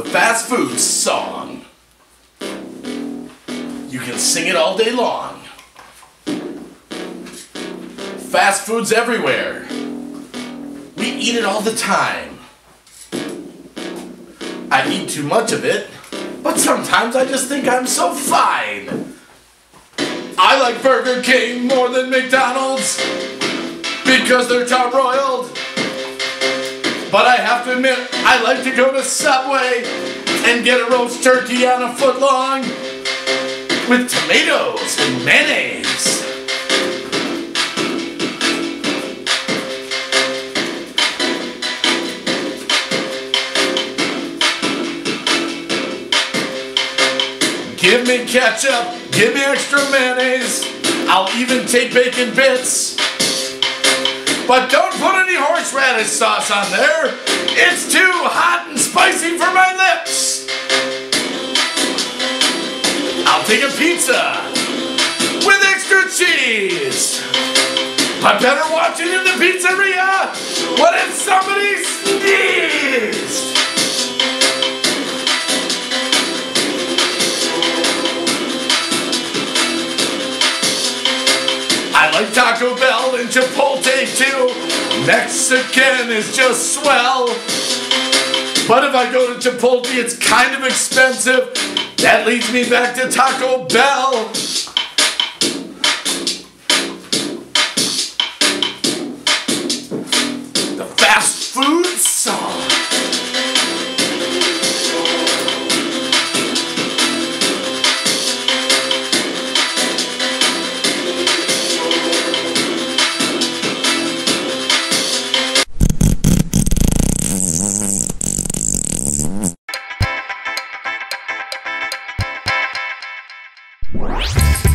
The fast food song. You can sing it all day long. Fast food's everywhere. We eat it all the time. I eat too much of it, but sometimes I just think I'm so fine. I like Burger King more than McDonald's because they're top broiled. But I have to admit, I like to go to Subway and get a roast turkey on a foot long with tomatoes and mayonnaise. Give me ketchup, give me extra mayonnaise. I'll even take bacon bits. But don't put horseradish sauce on there. It's too hot and spicy for my lips. I'll take a pizza with extra cheese. I better watch it in the pizzeria. What if somebody sneezed? I like Taco Bell and Chipotle too. Mexican is just swell. But if I go to Chipotle, it's kind of expensive. That leads me back to Taco Bell. What?